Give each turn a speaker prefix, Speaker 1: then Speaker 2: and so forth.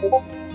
Speaker 1: 고맙 음.